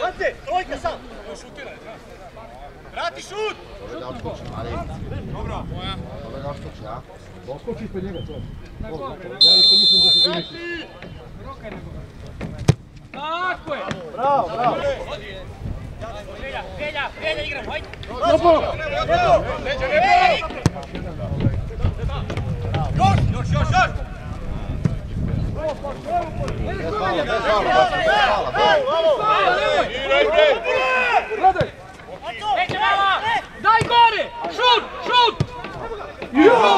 Ante, trojka sam! Vrati šut! Dobro da odskoči, ali... Dobro. Dobro da odskoči, a? Oskoči ispred njega to. Ja isto mislim da se zamišlja. Tako je! Bravo, bravo. Velja, Velja, Velja igram, hajde! Dobro. Leđa, Daj gore! Šut, šut! Jo!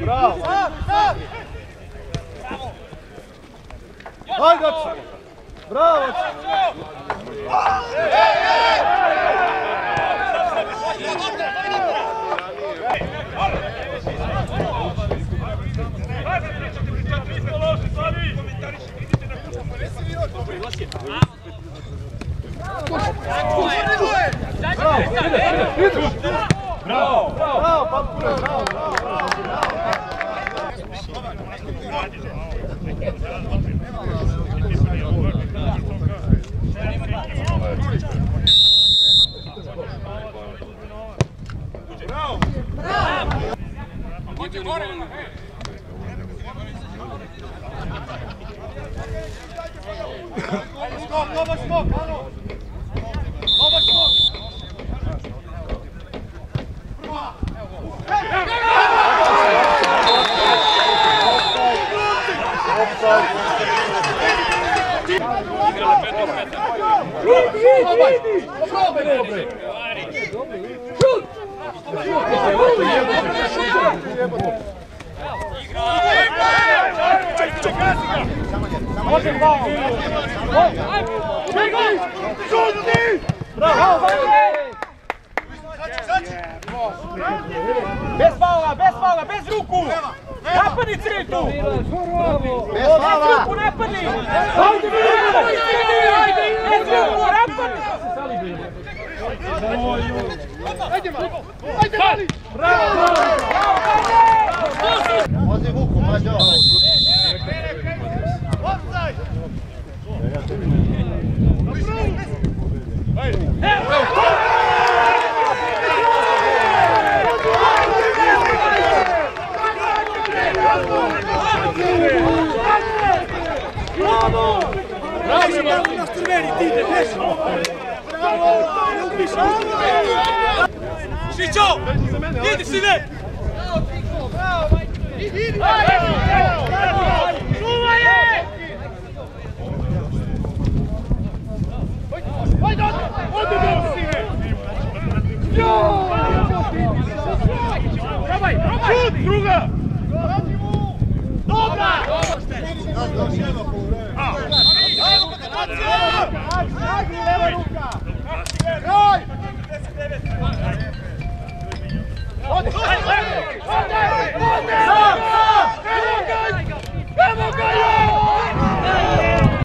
Bravo! Pazi. Bravo. Hajde. Bravo. Bravo, Patkule, bravo, bravo, bravo. Vidi, vidi! Dobre, dobre! Šut! Šut! Skok, dobar skok, Ano! Dobar skok! Bez faula, bez faula, bez ruku! Napadni cilj tu! Bez fala! Ruku napadni! Ajde, napadni! Ajde, bez ruku, napadni! Vozi Vuku, Ciccio, vieni, si vede! Ciao, Ciccio! Ciao, Mike! Šut, druga! Dobra! Leva ruka!